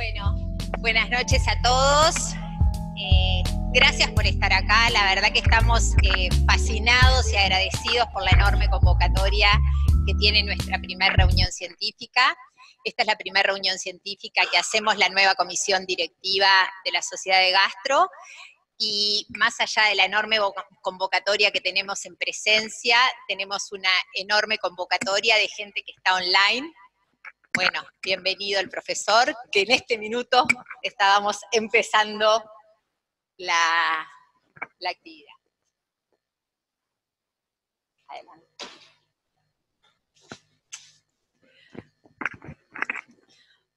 Bueno, buenas noches a todos. Eh, gracias por estar acá. La verdad que estamos eh, fascinados y agradecidos por la enorme convocatoria que tiene nuestra primera reunión científica. Esta es la primera reunión científica que hacemos la nueva comisión directiva de la Sociedad de Gastro y más allá de la enorme convocatoria que tenemos en presencia, tenemos una enorme convocatoria de gente que está online. Bueno, bienvenido el profesor, que en este minuto estábamos empezando la, actividad. Adelante.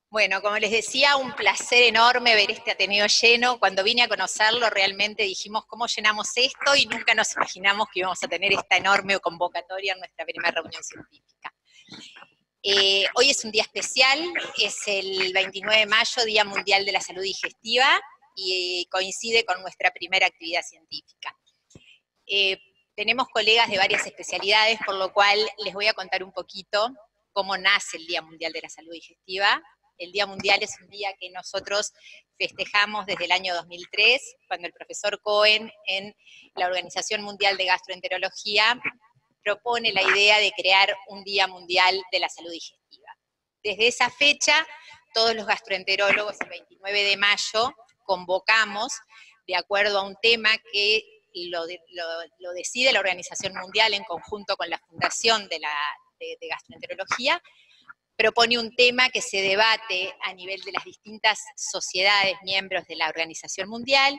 Bueno, como les decía, un placer enorme ver este Ateneo lleno. Cuando vine a conocerlo, realmente dijimos cómo llenamos esto y nunca nos imaginamos que íbamos a tener esta enorme convocatoria en nuestra primera reunión científica. Eh, hoy es un día especial, es el 29 de mayo, Día Mundial de la Salud Digestiva, y coincide con nuestra primera actividad científica. Eh, tenemos colegas de varias especialidades, por lo cual les voy a contar un poquito cómo nace el Día Mundial de la Salud Digestiva, el Día Mundial es un día que nosotros festejamos desde el año 2003, cuando el profesor Cohen en la Organización Mundial de Gastroenterología propone la idea de crear un Día Mundial de la Salud Digestiva. Desde esa fecha, todos los gastroenterólogos, el 29 de mayo, convocamos, de acuerdo a un tema que lo, decide la Organización Mundial en conjunto con la Fundación de, la, de Gastroenterología, propone un tema que se debate a nivel de las distintas sociedades miembros de la Organización Mundial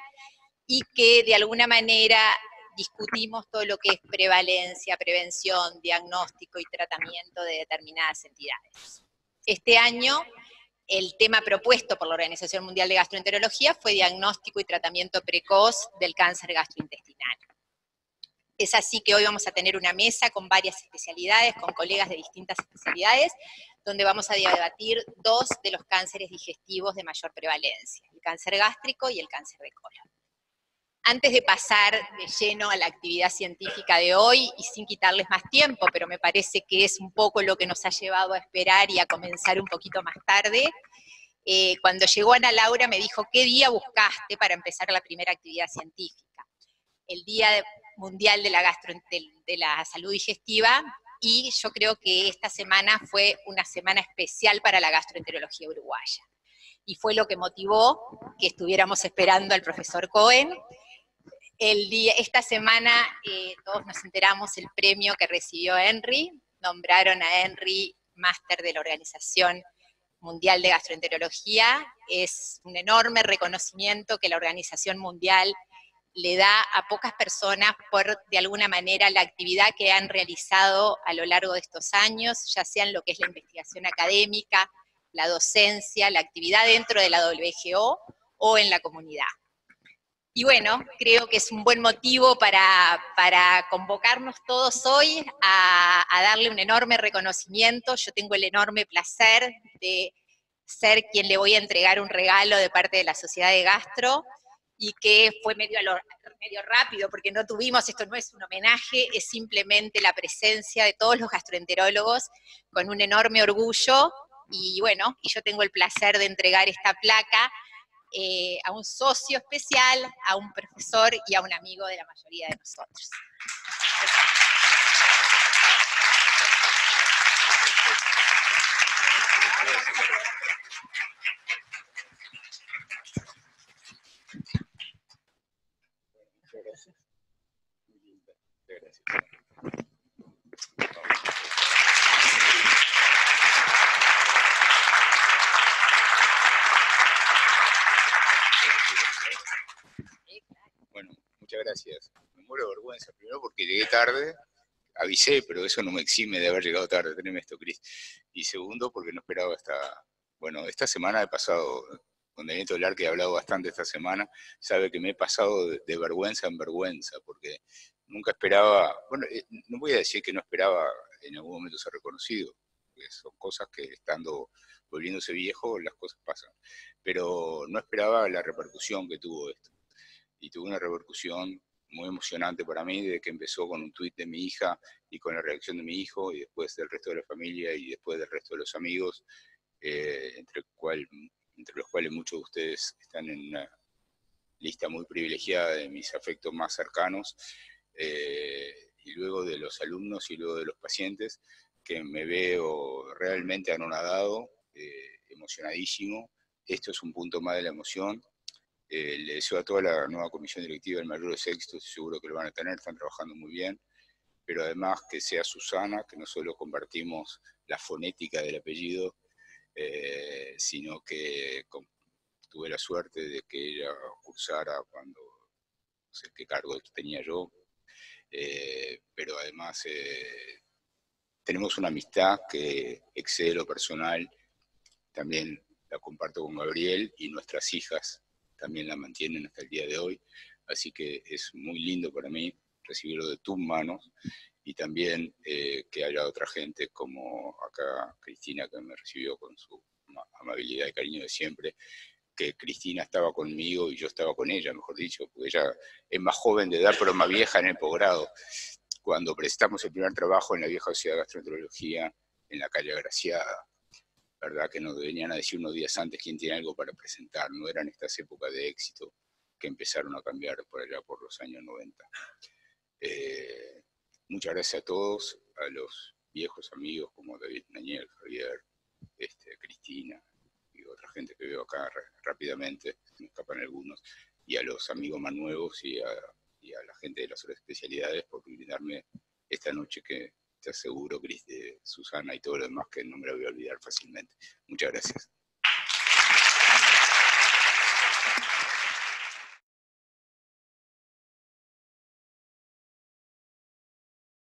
y que de alguna manera discutimos todo lo que es prevalencia, prevención, diagnóstico y tratamiento de determinadas entidades. Este año el tema propuesto por la Organización Mundial de Gastroenterología fue diagnóstico y tratamiento precoz del cáncer gastrointestinal. Es así que hoy vamos a tener una mesa con varias especialidades, con colegas de distintas especialidades, donde vamos a debatir dos de los cánceres digestivos de mayor prevalencia, el cáncer gástrico y el cáncer de colon. Antes de pasar de lleno a la actividad científica de hoy, y sin quitarles más tiempo, pero me parece que es un poco lo que nos ha llevado a esperar y a comenzar un poquito más tarde, eh, cuando llegó Ana Laura me dijo, ¿qué día buscaste para empezar la primera actividad científica? El Día Mundial de la, Gastro, de la Salud Digestiva, y yo creo que esta semana fue una semana especial para la gastroenterología uruguaya. Y fue lo que motivó que estuviéramos esperando al profesor Cohen. El día, esta semana eh, todos nos enteramos el premio que recibió Henry, nombraron a Henry máster de la Organización Mundial de Gastroenterología. Es un enorme reconocimiento que la Organización Mundial le da a pocas personas por, de alguna manera, la actividad que han realizado a lo largo de estos años, ya sea en lo que es la investigación académica, la docencia, la actividad dentro de la WGO o en la comunidad. Y bueno, creo que es un buen motivo para, convocarnos todos hoy a, a darle un enorme reconocimiento. Yo tengo el enorme placer de ser quien le voy a entregar un regalo de parte de la Sociedad de Gastro, y que fue medio, medio rápido porque no tuvimos, esto no es un homenaje, es simplemente la presencia de todos los gastroenterólogos con un enorme orgullo y bueno, y yo tengo el placer de entregar esta placa eh, a un socio especial, a un profesor y a un amigo de la mayoría de nosotros. Bueno, muchas gracias. Me muero de vergüenza, primero porque llegué tarde, avisé, pero eso no me exime de haber llegado tarde, teneme esto, Cris. Y segundo, porque no esperaba esta... Bueno, esta semana he pasado con Daniel Tolar, que he hablado bastante esta semana, sabe que me he pasado de, vergüenza en vergüenza, porque nunca esperaba, bueno, eh, no voy a decir que no esperaba en algún momento ser reconocido, porque son cosas que estando volviéndose viejo, las cosas pasan, pero no esperaba la repercusión que tuvo esto. Y tuvo una repercusión muy emocionante para mí, de que empezó con un tuit de mi hija y con la reacción de mi hijo, y después del resto de la familia y después del resto de los amigos, eh, entre cual entre los cuales muchos de ustedes están en una lista muy privilegiada de mis afectos más cercanos, eh, y luego de los alumnos y luego de los pacientes, que me veo realmente anonadado, eh, emocionadísimo. Esto es un punto más de la emoción. Eh, le deseo a toda la nueva comisión directiva del Mayor de Sexto, seguro que lo van a tener, están trabajando muy bien, pero además que sea Susana, que no solo compartimos la fonética del apellido, eh, sino que tuve la suerte de que ella cursara cuando, no sé qué cargo tenía yo, eh, pero además tenemos una amistad que excede lo personal, también la comparto con Gabriel y nuestras hijas también la mantienen hasta el día de hoy, así que es muy lindo para mí recibirlo de tus manos y también eh, que haya otra gente como acá Cristina que me recibió con su amabilidad y cariño de siempre, que Cristina estaba conmigo y yo estaba con ella, mejor dicho, porque ella es más joven de edad pero más vieja en el posgrado. Cuando prestamos el primer trabajo en la vieja sociedad de gastroenterología en la calle Agraciada, ¿verdad? Que nos venían a decir unos días antes quién tiene algo para presentar, no eran estas épocas de éxito que empezaron a cambiar por allá por los años 90. Eh, muchas gracias a todos, a los viejos amigos como David Daniel, Javier, este, Cristina y otra gente que veo acá rápidamente, me escapan algunos, y a los amigos más nuevos y a, la gente de las especialidades por brindarme esta noche que te aseguro, Cris, Susana y todo lo demás que no me la voy a olvidar fácilmente. Muchas gracias.